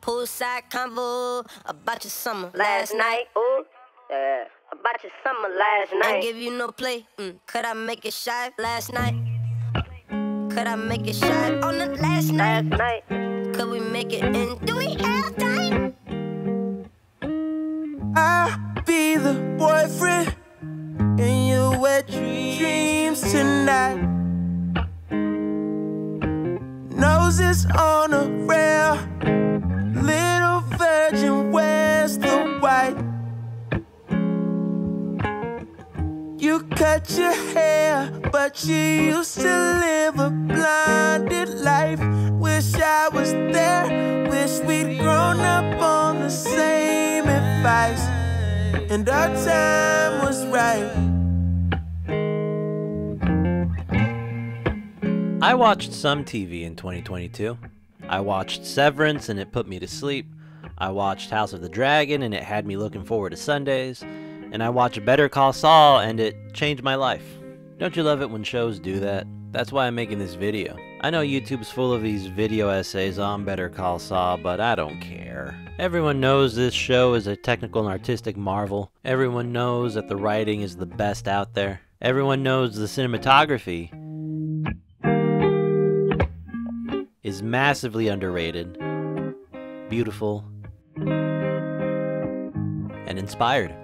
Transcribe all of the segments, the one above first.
Poolside convo about your summer last night. Ooh, yeah. About your summer last night. I give you no play. Mm. Could I make it shy last night? Could I make it shy on the last night? Last night. Could we make it in? Do we have time? I'll be the boyfriend in your wet dreams tonight. Noses on a rail, cut your hair, but you used to live a blinded life. Wish I was there, wish we'd grown up on the same advice, and our time was right. I watched some TV in 2022. I watched Severance and it put me to sleep. I watched House of the Dragon and it had me looking forward to Sundays. And I watched Better Call Saul and it changed my life. Don't you love it when shows do that? That's why I'm making this video. I know YouTube's full of these video essays on Better Call Saul, but I don't care. Everyone knows this show is a technical and artistic marvel. Everyone knows that the writing is the best out there. Everyone knows the cinematography is massively underrated, beautiful, and inspired.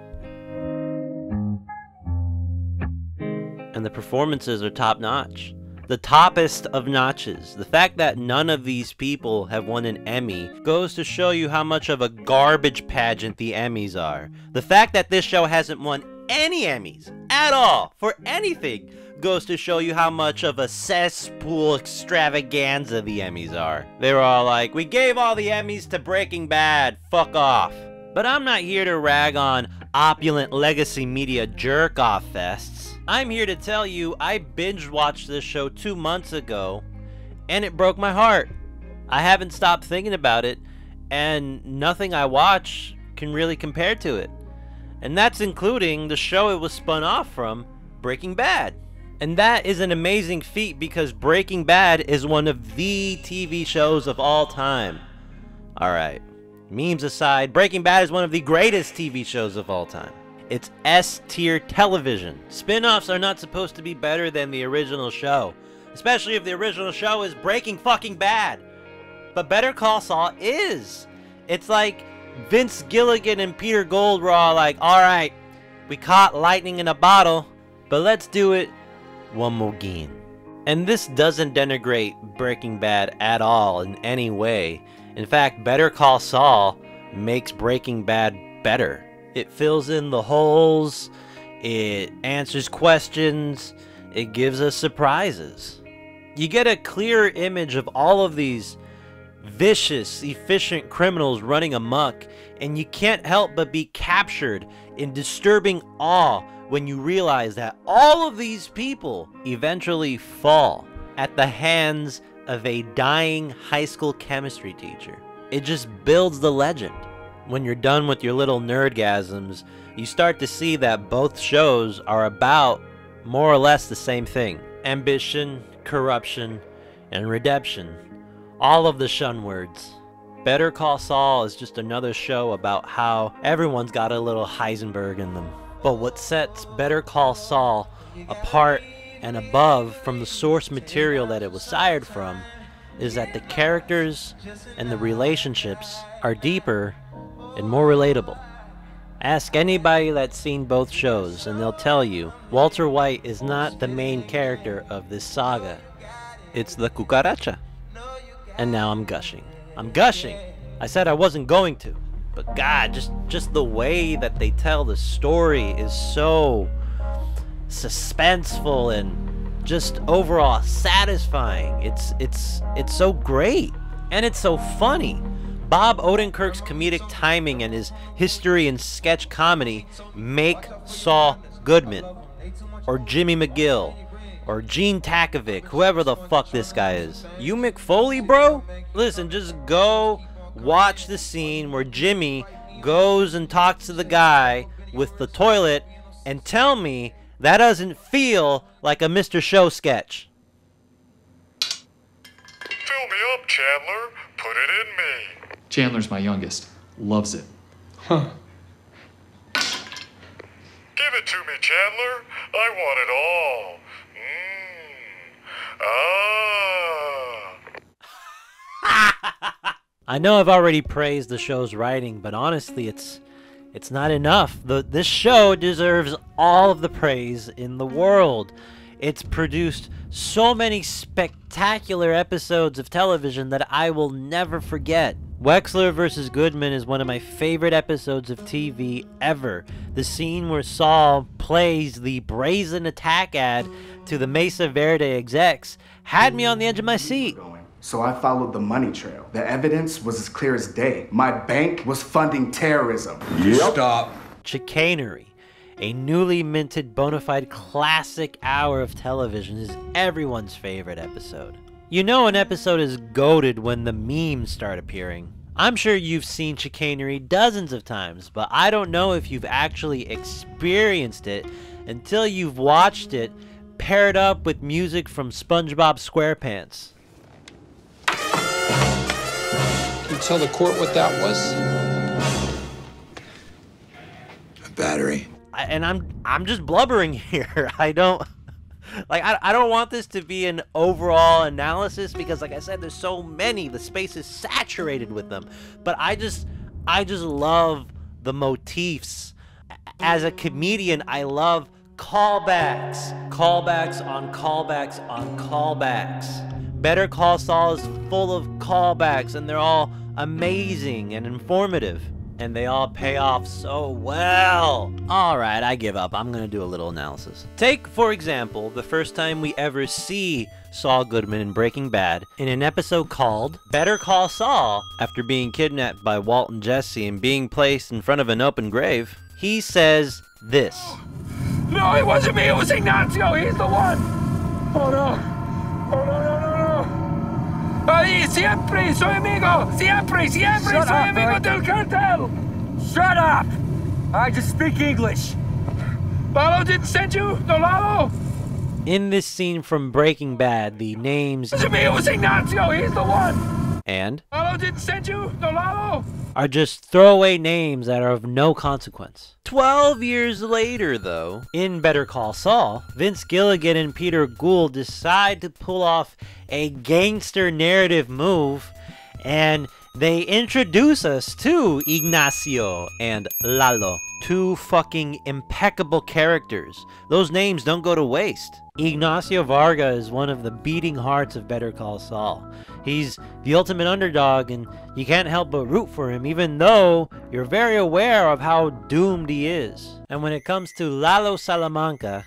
And the performances are top notch. The toppest of notches. The fact that none of these people have won an Emmy goes to show you how much of a garbage pageant the Emmys are. The fact that this show hasn't won any Emmys at all for anything goes to show you how much of a cesspool extravaganza the Emmys are. They were all like, we gave all the Emmys to Breaking Bad, fuck off. But I'm not here to rag on opulent legacy media jerk-off fests. I'm here to tell you I binge watched this show two months ago, and it broke my heart. I haven't stopped thinking about it, and nothing I watch can really compare to it. And that's including the show it was spun off from, Breaking Bad. And that is an amazing feat because Breaking Bad is one of the TV shows of all time. Alright, memes aside, Breaking Bad is one of the greatest TV shows of all time. It's S tier television. Spin offs are not supposed to be better than the original show, especially if the original show is Breaking fucking Bad. But Better Call Saul is. It's like Vince Gilligan and Peter Gould were all like, alright, we caught lightning in a bottle, but let's do it one more game. And this doesn't denigrate Breaking Bad at all in any way. In fact, Better Call Saul makes Breaking Bad better. It fills in the holes, it answers questions, it gives us surprises. You get a clear image of all of these vicious, efficient criminals running amok, and you can't help but be captured in disturbing awe when you realize that all of these people eventually fall at the hands of a dying high school chemistry teacher. It just builds the legend. When you're done with your little nerdgasms, you start to see that both shows are about more or less the same thing ambition, corruption, and redemption. All of the shun words. Better Call Saul is just another show about how everyone's got a little Heisenberg in them. But what sets Better Call Saul apart and above from the source material that it was sired from is that the characters and the relationships are deeper and more relatable. Ask anybody that's seen both shows and they'll tell you Walter White is not the main character of this saga. It's the cucaracha. And now I'm gushing. I'm gushing! I said I wasn't going to. But God, just just the way that they tell the story is so suspenseful and just overall satisfying. It's it's it's so great and it's so funny. Bob Odenkirk's comedic timing and his history in sketch comedy make Saul Goodman or Jimmy McGill or Gene Takovic, whoever the fuck this guy is. You McFoley, bro? Listen, just go watch the scene where Jimmy goes and talks to the guy with the toilet and tell me that doesn't feel like a Mr. Show sketch. Fill me up, Chandler. Put it in me. Chandler's my youngest. Loves it. Huh. Give it to me, Chandler. I want it all. Mmm. Ah. I know I've already praised the show's writing, but honestly, it's it's not enough. The this show deserves all of the praise in the world. It's produced so many spectacular episodes of television that I will never forget. Wexler vs. Goodman is one of my favorite episodes of TV ever. The scene where Saul plays the brazen attack ad to the Mesa Verde execs had me on the edge of my seat. So I followed the money trail. The evidence was as clear as day. My bank was funding terrorism. Yep. Stop. Chicanery, a newly minted bona fide classic hour of television, is everyone's favorite episode. You know an episode is goaded when the memes start appearing. I'm sure you've seen chicanery dozens of times, but I don't know if you've actually experienced it until you've watched it paired up with music from SpongeBob SquarePants. Can you tell the court what that was? A battery. I, and I'm I'm just blubbering here. I don't like I, I don't want this to be an overall analysis because like I said there's so many the space is saturated with them but I just I just love the motifs as a comedian I love callbacks callbacks on callbacks on callbacks Better Call Saul is full of callbacks and they're all amazing and informative and they all pay off so well. Alright, I give up. I'm gonna do a little analysis. Take, for example, the first time we ever see Saul Goodman in Breaking Bad in an episode called Better Call Saul. After being kidnapped by Walt and Jesse and being placed in front of an open grave, he says this. No, it wasn't me, it was Ignacio, he's the one! Oh no! Oh no, no, no! Siempre soy amigo! Siempre, siempre Shut soy up, amigo Eric. del cartel! Shut up! I just speak English. Lalo didn't send you? No, Lalo? In this scene from Breaking Bad, the names wasn't me, it was Ignacio, he's the one! And Lalo didn't send you? No, Lalo? are just throwaway names that are of no consequence. Twelve years later, though, in Better Call Saul, Vince Gilligan and Peter Gould decide to pull off a gangster narrative move, and they introduce us to Ignacio and Lalo. Two fucking impeccable characters. Those names don't go to waste. Ignacio Varga is one of the beating hearts of Better Call Saul. He's the ultimate underdog, and you can't help but root for him, even though you're very aware of how doomed he is. And when it comes to Lalo Salamanca,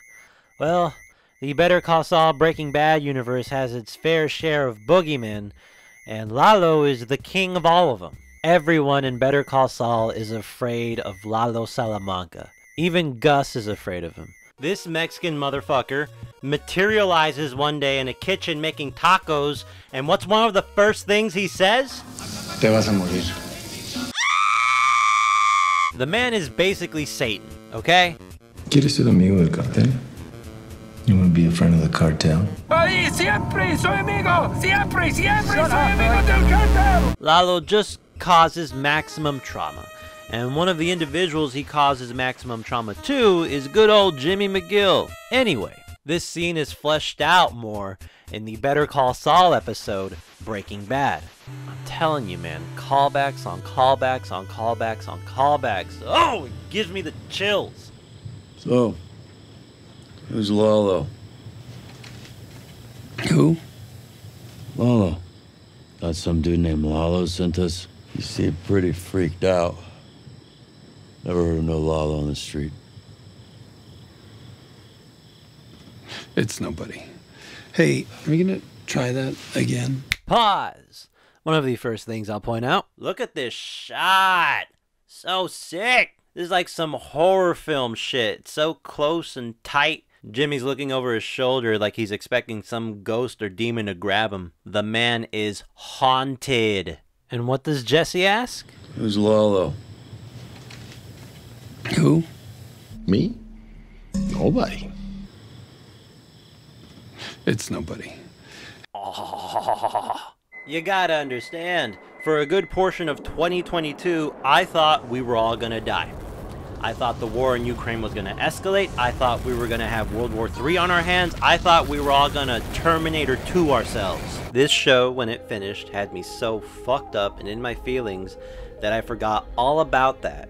well, the Better Call Saul Breaking Bad universe has its fair share of boogeymen, and Lalo is the king of all of them. Everyone in Better Call Saul is afraid of Lalo Salamanca. Even Gus is afraid of him. This Mexican motherfucker materializes one day in a kitchen making tacos, and what's one of the first things he says? Te vas a morir. The man is basically Satan, okay? ¿Quieres ser amigo del cartel? You want to be a friend of the cartel? Ay, siempre soy amigo! Siempre, siempre soy amigo del cartel! Lalo just causes maximum trauma. And one of the individuals he causes maximum trauma to is good old Jimmy McGill. Anyway, this scene is fleshed out more in the Better Call Saul episode, Breaking Bad. I'm telling you, man, callbacks on callbacks on callbacks on callbacks. Oh, it gives me the chills. So, who's Lalo? Who? Lalo. Got some dude named Lalo sent us. You seem pretty freaked out. Never heard of no Lalo on the street. It's nobody. Hey, are we gonna try that again? Pause. One of the first things I'll point out look at this shot. So sick. This is like some horror film shit. So close and tight. Jimmy's looking over his shoulder like he's expecting some ghost or demon to grab him. The man is haunted. And what does Jesse ask? Who's Lalo? Who? Me? Nobody. It's nobody. You gotta understand, For a good portion of 2022, I thought we were all gonna die. I thought the war in Ukraine was gonna escalate. I thought we were gonna have World War III on our hands. I thought we were all gonna Terminator 2 ourselves. This show, when it finished, had me so fucked up and in my feelings that I forgot all about that.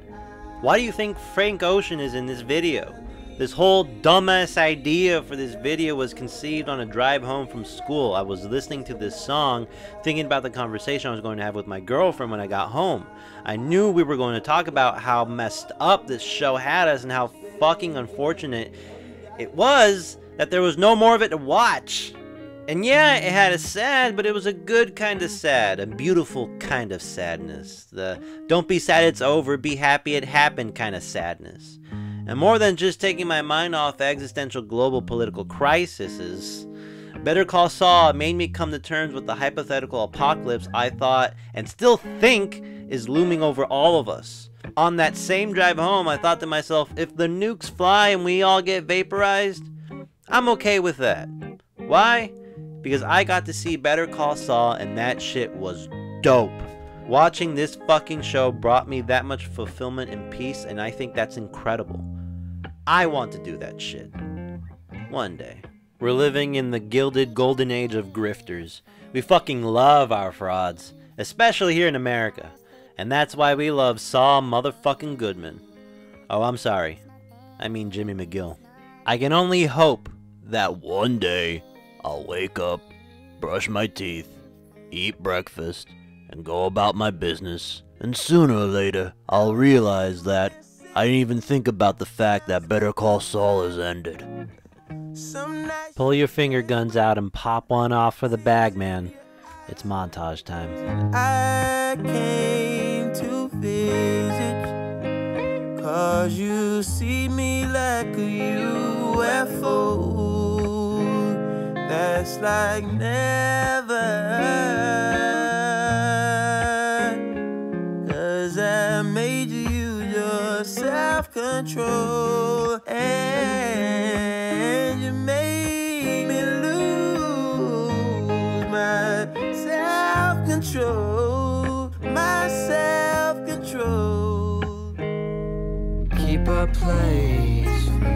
Why do you think Frank Ocean is in this video? This whole dumbass idea for this video was conceived on a drive home from school. I was listening to this song, thinking about the conversation I was going to have with my girlfriend when I got home. I knew we were going to talk about how messed up this show had us and how fucking unfortunate it was that there was no more of it to watch. And yeah, it had a sad, but it was a good kind of sad, a beautiful kind of sadness. The don't be sad it's over, be happy it happened kind of sadness. And more than just taking my mind off existential global political crises, Better Call Saul made me come to terms with the hypothetical apocalypse I thought and still think is looming over all of us. On that same drive home, I thought to myself, if the nukes fly and we all get vaporized, I'm okay with that. Why? Because I got to see Better Call Saul and that shit was dope. Watching this fucking show brought me that much fulfillment and peace, and I think that's incredible. I want to do that shit. One day. We're living in the gilded golden age of grifters. We fucking love our frauds, especially here in America. And that's why we love Saul motherfucking Goodman. Oh, I'm sorry. I mean Jimmy McGill. I can only hope that one day I'll wake up, brush my teeth, eat breakfast, and go about my business. And sooner or later, I'll realize that I didn't even think about the fact that Better Call Saul has ended. Pull your finger guns out and pop one off for the bag, man. It's montage time. I came to visit Cause you see me like a UFO That's like never self-control And you made me lose my self-control My self-control Keep a place for me,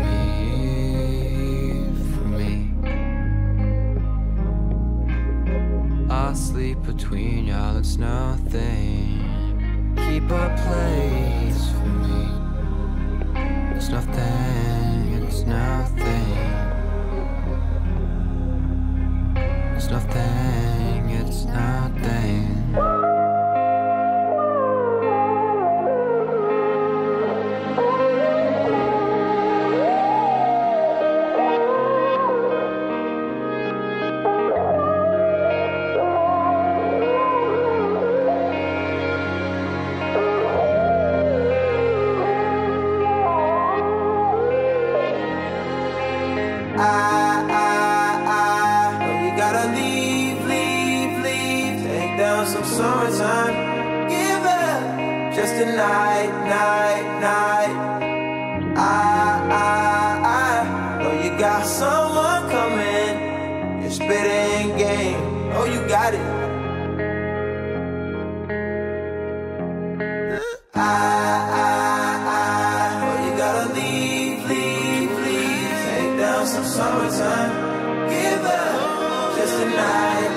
for me. I'll sleep between y'all, it's nothing. Keep a place for me. It's nothing, it's nothing. Summertime. Give up just a night, night, night. I, I, I know you got someone coming. You're spitting game. Oh, you got it. I, I, I know you gotta leave, leave, leave. Take down some summertime. Give up just a night,